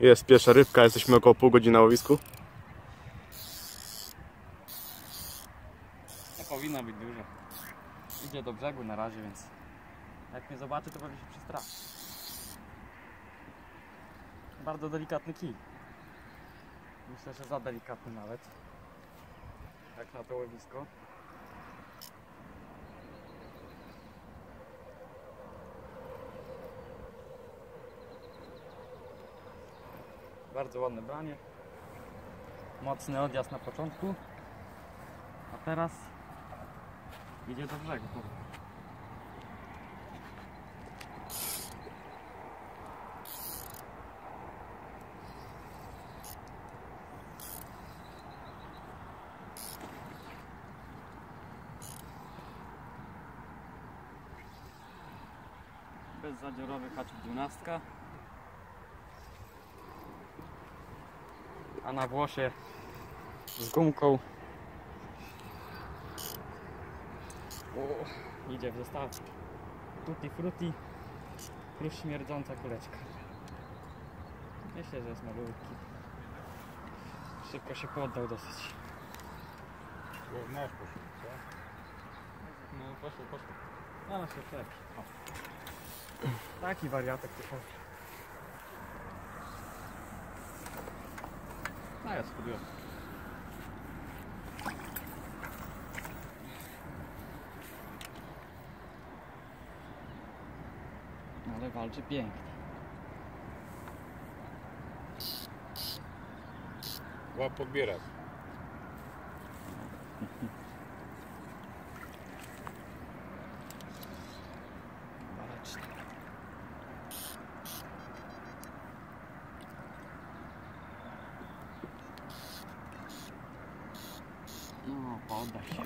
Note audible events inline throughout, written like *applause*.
Jest pierwsza rybka, jesteśmy około pół godziny na łowisku. To powinno być dużo. Idzie do brzegu na razie, więc jak mnie zobaczy, to pewnie się przestraszy. Bardzo delikatny kij. Myślę, że za delikatny nawet. Jak na to łowisko. Bardzo ładne branie. Mocny odjazd na początku. A teraz idzie do brzegu. Bezzadziorowy haczyk 12. A na włosie z gumką. O, idzie w zestaw tutti frutti plus śmierdząca kuleczka. Myślę, że jest malutki. Szybko się poddał dosyć. Nasz poszedł, co? no poszło, poszło ale się klepi o. taki wariatek typowy a ja spróbuję ale walczy pięknie Łap podbiera. walczy poddaj się.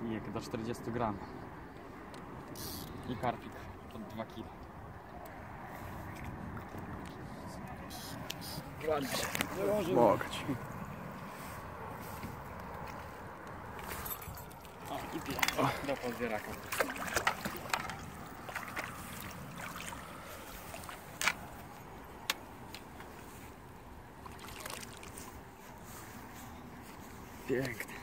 Kijek do 40 gram. I karpik pod 2 kg. Mogę ci. O, i pies. Do podbieraka. Pięknie.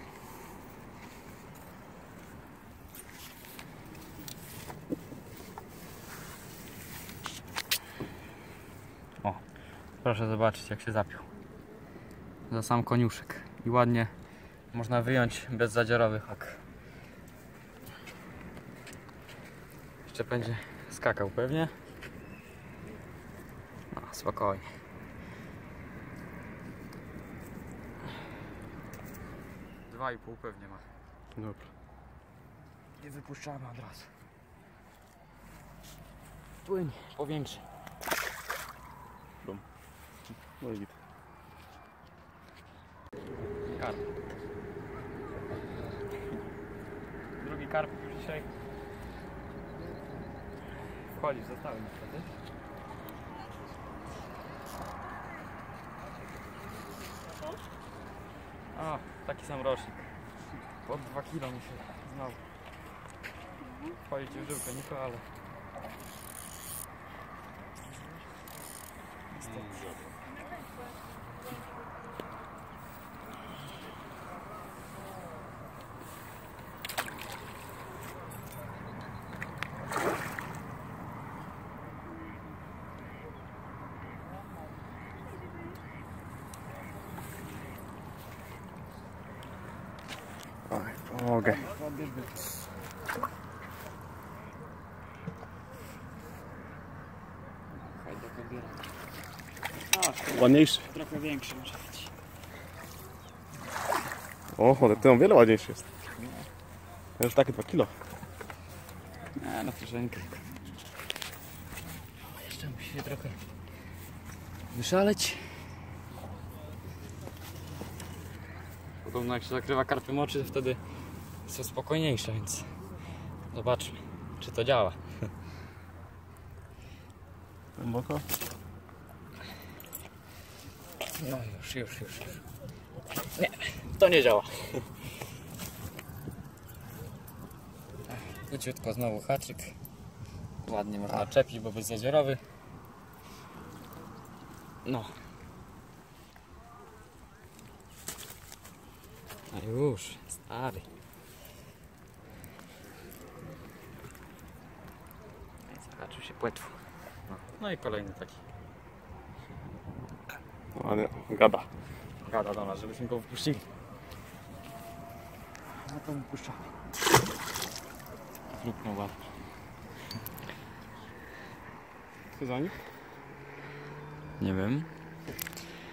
Proszę zobaczyć jak się zapiął. Za sam koniuszek. I ładnie można wyjąć bez zadziorowy hak. Jeszcze będzie skakał pewnie. No, spokojnie. Dwa i pół pewnie ma. Dobra. I wypuszczamy od razu. Płyń, powiększy. No i git. Karp. Drugi karp dzisiaj wchodzi w zestawy niestety. A, taki sam rocznik. Pod 2 kilo mi się znowu. Wchodzi ci w żyłkę, Niko, ale... Oj, Okay. Ładniejszy. trochę większy może być. O, ale ty on wiele ładniejszy jest. To już takie 2 kilo. Nie, no troszeczkę. Jeszcze musi się trochę wyszaleć. Podobno jak się zakrywa karpiem oczy, to wtedy są spokojniejsze, więc zobaczmy, czy to działa. Głęboko? No już, już, już. Nie, to nie działa. Króciutko znowu haczyk. Ładnie można czepić, bo bezzadziorowy. No. A już, stary. Zahaczył się płetwu. No, no i kolejny taki. Ale gada. Gada do nas, żebyśmy go wypuścili. No to wypuszczamy. Zrób no ładnie. Cezanik? Nie wiem.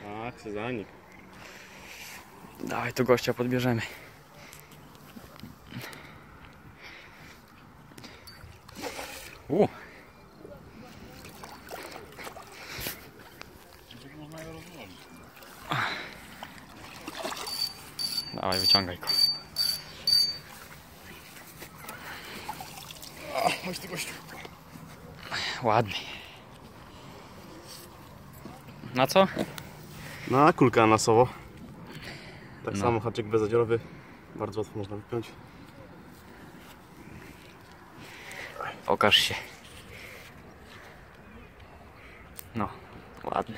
A, cezanik. Dawaj tu gościa podbierzemy. U. Dawaj, wyciągaj go. Chodź ty gościu. Ładny. Na co? Na kulkę anasowo. Tak No. samo haczyk bezzadziorowy. Bardzo łatwo można wypiąć. Pokaż się. No, ładny.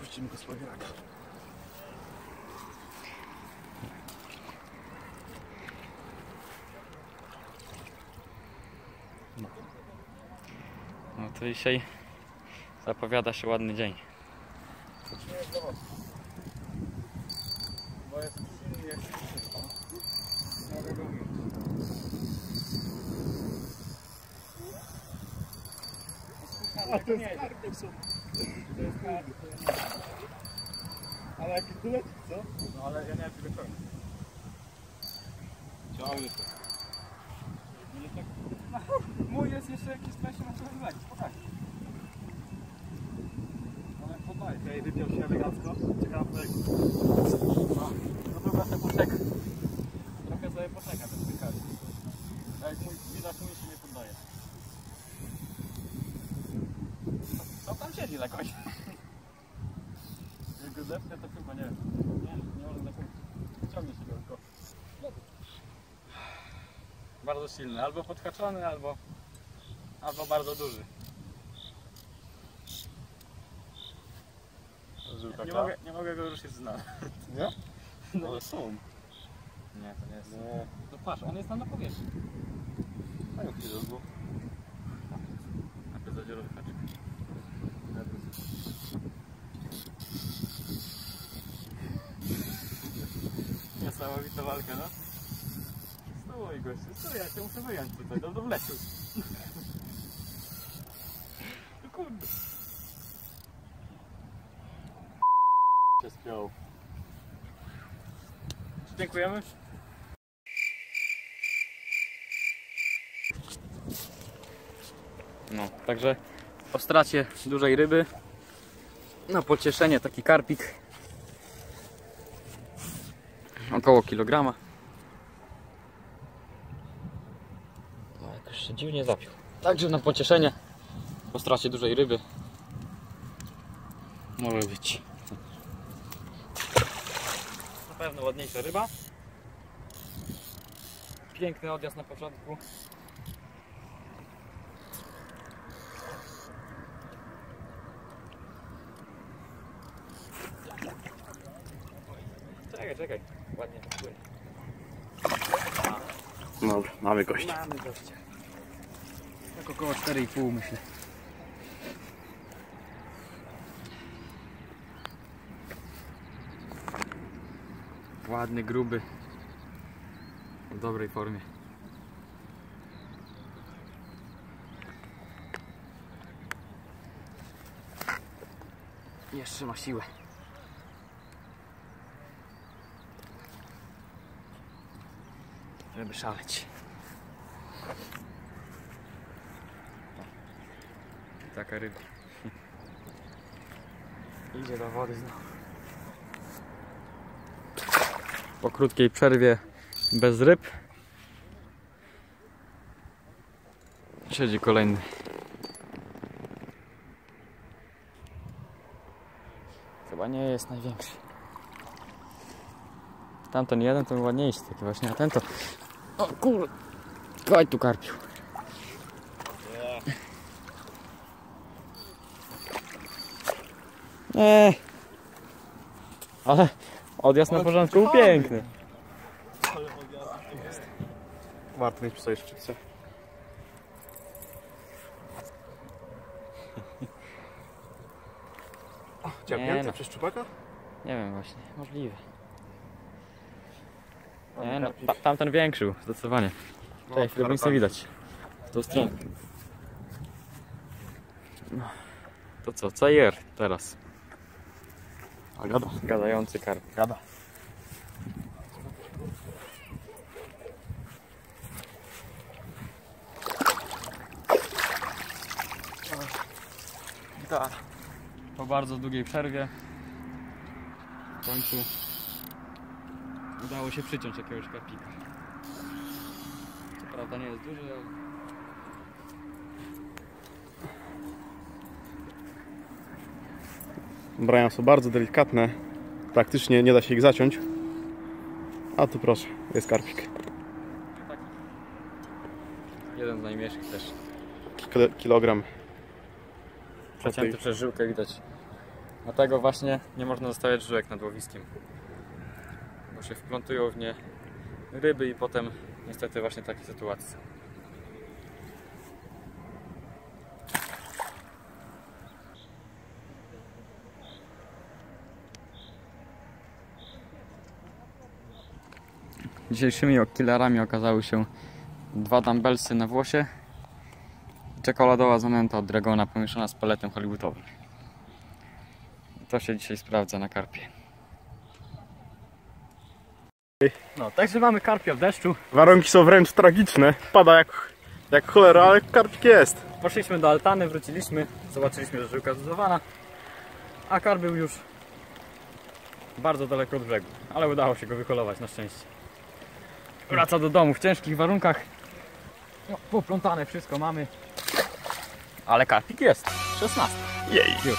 Puścimy go z podbieraka. No to dzisiaj zapowiada się ładny dzień. Bo jest silny go. A to nie jest są. To jest karty. Ale jaki kulek, co? No ale ja nie wiem czy wypełnię. Ciągnie to. Nie tak. Mój jest jeszcze jakieś 20 metrów dalej, spokojnie. Ale poddaję. Okej, wypiął się elegancko. Czekam na No, no to trochę poczeka. Trochę sobie poczeka ten wykaź. Tak jak mój widać mój się nie poddaje. Na końcu? Jak go zepnę to chyba nie wiem. Nie, nie może na końcu. Ciągnie się go tylko. Bardzo silny. Albo podhaczony, albo, albo bardzo duży. Nie mogę, nie mogę go ruszyć z nami. Nie? *laughs* No. Ale są. Nie, to nie jest. Nie. No patrz, on jest tam na powierzchni. Mają chwilę, A to zadziorowy haczyk. Walka, no. Stój gościu, stój, ja cię muszę wyjąć tutaj, do wleciu. No *laughs* kurde. się spiął. Dziękujemy. No, także po stracie dużej ryby na pocieszenie taki karpik około kilograma. No, jakoś się dziwnie zapił. Także na pocieszenie po stracie dużej ryby może być. Na pewno ładniejsza ryba. Piękny odjazd na początku. Czekaj, czekaj. Ładnie to płynie. Dobra, mamy gościa. Mamy gościa. Tak około 4,5 myślę. Ładny, gruby. W dobrej formie. Jeszcze ma siłę. żeby szaleć. Taka ryba. *laughs* Idzie do wody znowu. Po krótkiej przerwie bez ryb siedzi kolejny. Chyba nie jest największy. Tamten jeden to ładniejszy taki właśnie, a ten to o kurde, Koj tu karpił. Nie. Ale odjazd na porządku był piękny. Warto mieć przy sobie szczypce. Nie Ciągnięty no. przez szczupaka? Nie wiem właśnie, możliwe. Nie no, ta, tamten większy był, zdecydowanie. Czekaj, chwilę, bo nic nie widać. W tą stronę. No. To co, co jer teraz? A gada. Gadający karp. Gada. Po bardzo długiej przerwie w końcu udało się przyciąć jakiegoś karpika. Co prawda nie jest duży, ale Brania są bardzo delikatne. Praktycznie nie da się ich zaciąć. A tu proszę, jest karpik. jeden z najmniejszych też. Kil- Kilogram. Przecięty przez żyłkę widać. Dlatego właśnie nie można zostawiać żyłek nad łowiskiem. Się wplątują w nie ryby i potem niestety właśnie takie sytuacje. Dzisiejszymi killerami okazały się dwa dumbbellsy na włosie czekoladowa zanęta od Dragona pomieszana z paletem hollywoodowym. To się dzisiaj sprawdza na karpie. No, także mamy karpia w deszczu. Warunki są wręcz tragiczne. Pada jak, jak cholera, ale karpik jest. Poszliśmy do altany, wróciliśmy, zobaczyliśmy, że żyłka zbudowana, a karp był już bardzo daleko od brzegu, ale udało się go wykolować na szczęście. Wraca do domu w ciężkich warunkach. No, poplątane wszystko mamy. Ale karpik jest. 16. Jej. Już.